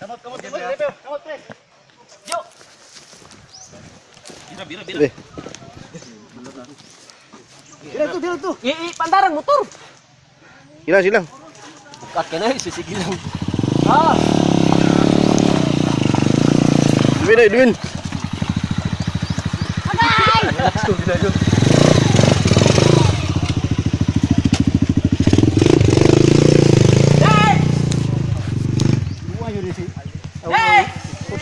Come on, come Bira, bira, bira. Tuh, tuh. Pantaran motor. Gila hilang. Bukat kena sisi hilang. Ah. Duin, duin.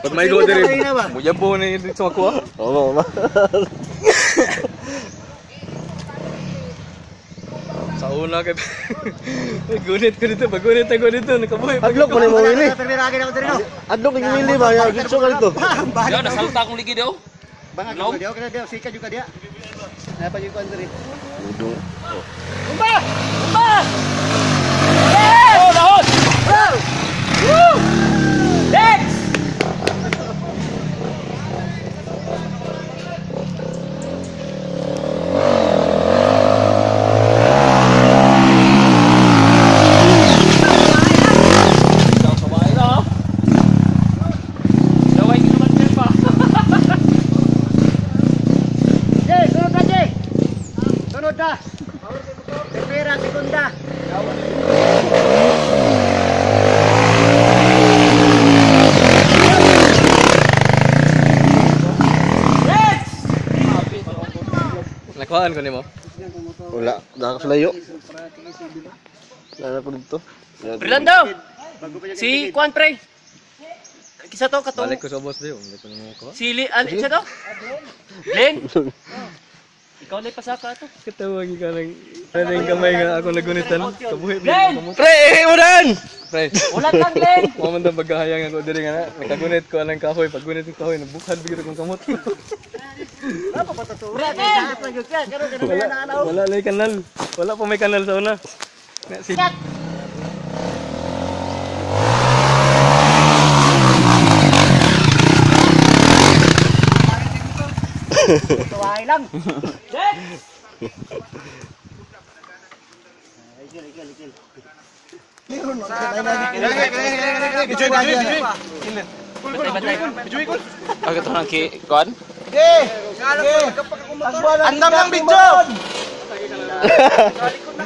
Pag may go diri. Ba? Muyabo na yun sa makuha. Oo, ma. Sa una kay. Gunit ko dito, bagunit ako dito, nakabuhay. Adlok mo mo ako dito. Adlok yung wili ba? Ya, gitso ka dito. Bangag nasalta akong ligi daw. Bangag ko dia, kada dia, sika juga dia. Apa yung kuan diri? Udong. Umba! Umba! Oh, dahon! Woo! Nakuhaan ko. Wala, sa layo. Wala na po dito. Yan. Orlando! Si Kwan Pre! Kisa to, katong... Balik ko sa boss na makuha. Si Li... Ano siya to? Glenn? Ikaw na pasaka to. Katawag ka lang. Ano yung kamay nga ako nagunitan. Kabuhay Glenn! mo. Pre, eh, unan! Pre. Ulan lang, Glenn! Mo man daw pagkahayang ako diri nga na. Nakagunit ko anang kahoy, pag gunit yung kahoy nabukad bigito kong kamot. wala, wala lay kanal. Wala pa may kanal sa una. Na, si Tuwahay lang. Next! Ako to nang ki kon. Andam lang video!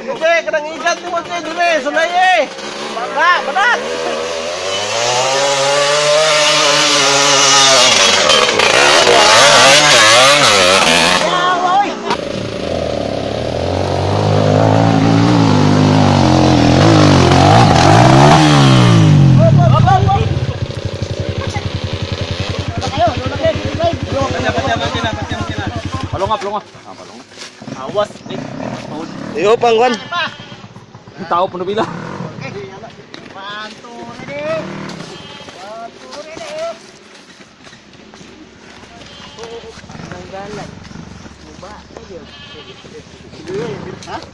Hindi, kanang igat ni mo sa dure, sunay eh! Bala! Awas, nih. Paul. Iyo, pangwan. Di bila. Ini. Ini.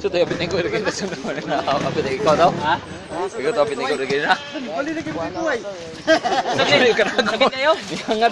Sudah ya pitingku sudah kau tahu? Kau tahu lagi Hangat.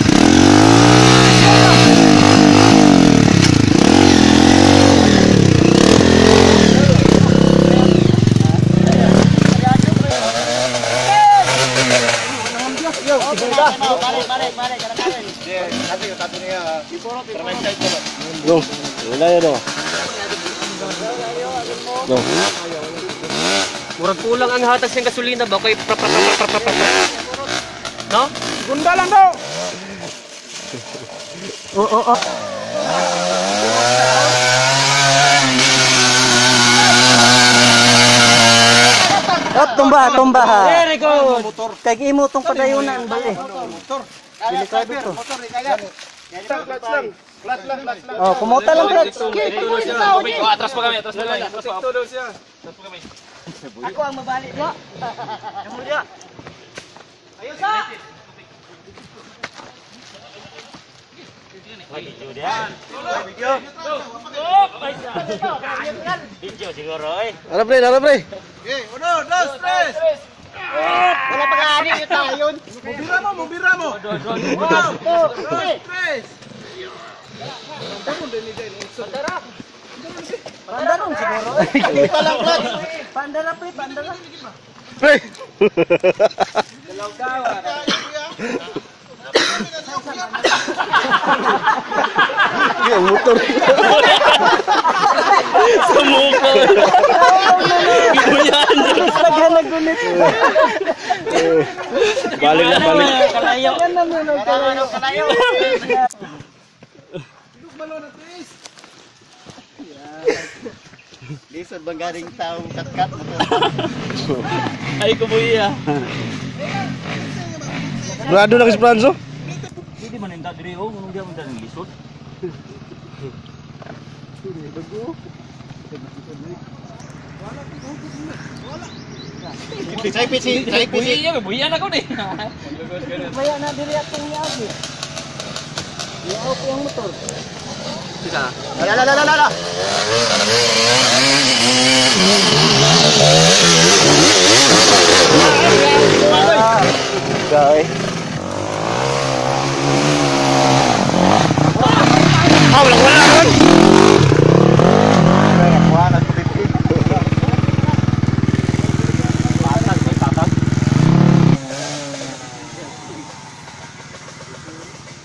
Go, wala yan o. Go. Murag kulang ang hatag siyang gasolina ba? Okay, pra, pra, pra, pra, pra, pra, pra. No? Gunda lang daw. Oo, oo. Up, tumba, tumba ha. Very good! Kay imo tong padayunan bali. Delikado to. Oh, kumuta lang clutch. Oh, atras pa kami, atras pa kami. Atras pa kami. Ako ang Hijau siguro eh. Harap rin, harap rin. Okay, uno, dos, tres. Wala pa kaani yung tayon. Mubira mo, mubira mo. Wow, dos, tres. Tanong din ni Jane. Patara. Pandarong siguro. Hindi pala clutch. Pandara pre, pandara. Iya muter. Semuka. Ibunya anjir. Lagi nagunit. Balik na balik. Di sa banggaring tahu katkat. Ay kumuya. Brado beradu kis Franzo. Hindi man yung diri oh, kung di mo dalang lisod. Say pisi, say pisi. Buya, buya na ko ni. Maya na diri atong niagi. Iyaw ko yung motor. Sisa. La la la la la la. Guy. Ah, walang wala ron. Wala ko dito. Patag, may patag.